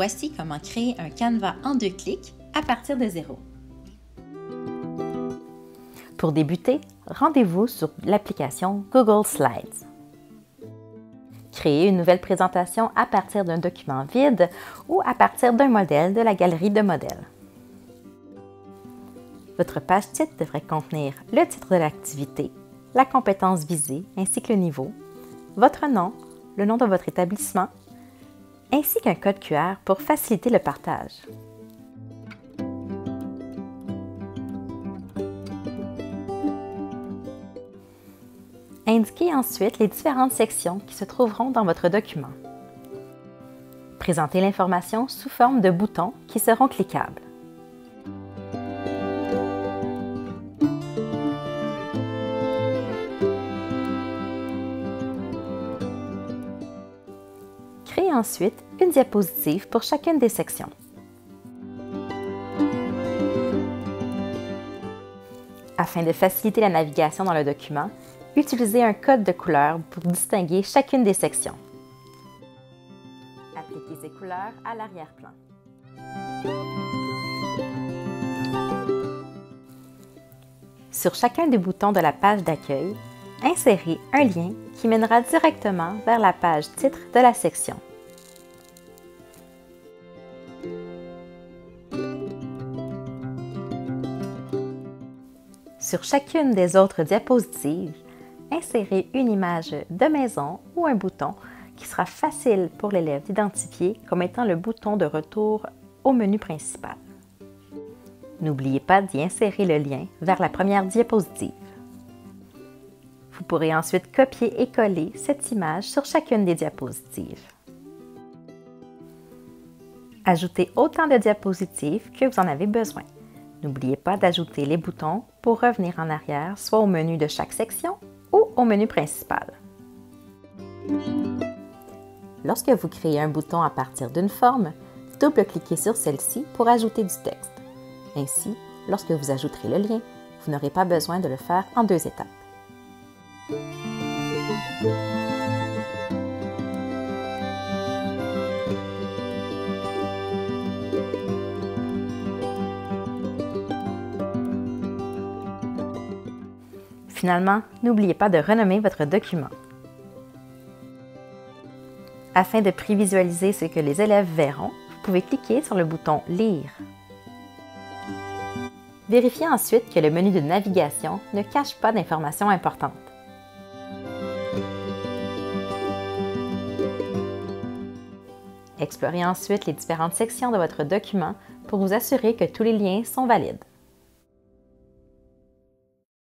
Voici comment créer un canevas en deux clics à partir de zéro. Pour débuter, rendez-vous sur l'application Google Slides. Créez une nouvelle présentation à partir d'un document vide ou à partir d'un modèle de la galerie de modèles. Votre page titre devrait contenir le titre de l'activité, la compétence visée ainsi que le niveau, votre nom, le nom de votre établissement, ainsi qu'un code QR pour faciliter le partage. Indiquez ensuite les différentes sections qui se trouveront dans votre document. Présentez l'information sous forme de boutons qui seront cliquables. Ensuite une diapositive pour chacune des sections. Afin de faciliter la navigation dans le document, utilisez un code de couleur pour distinguer chacune des sections. Appliquez ces couleurs à l'arrière-plan. Sur chacun des boutons de la page d'accueil, insérez un lien qui mènera directement vers la page titre de la section. Sur chacune des autres diapositives, insérez une image de maison ou un bouton qui sera facile pour l'élève d'identifier comme étant le bouton de retour au menu principal. N'oubliez pas d'y insérer le lien vers la première diapositive. Vous pourrez ensuite copier et coller cette image sur chacune des diapositives. Ajoutez autant de diapositives que vous en avez besoin. N'oubliez pas d'ajouter les boutons pour revenir en arrière, soit au menu de chaque section ou au menu principal. Lorsque vous créez un bouton à partir d'une forme, double-cliquez sur celle-ci pour ajouter du texte. Ainsi, lorsque vous ajouterez le lien, vous n'aurez pas besoin de le faire en deux étapes. Finalement, n'oubliez pas de renommer votre document. Afin de prévisualiser ce que les élèves verront, vous pouvez cliquer sur le bouton Lire. Vérifiez ensuite que le menu de navigation ne cache pas d'informations importantes. Explorez ensuite les différentes sections de votre document pour vous assurer que tous les liens sont valides.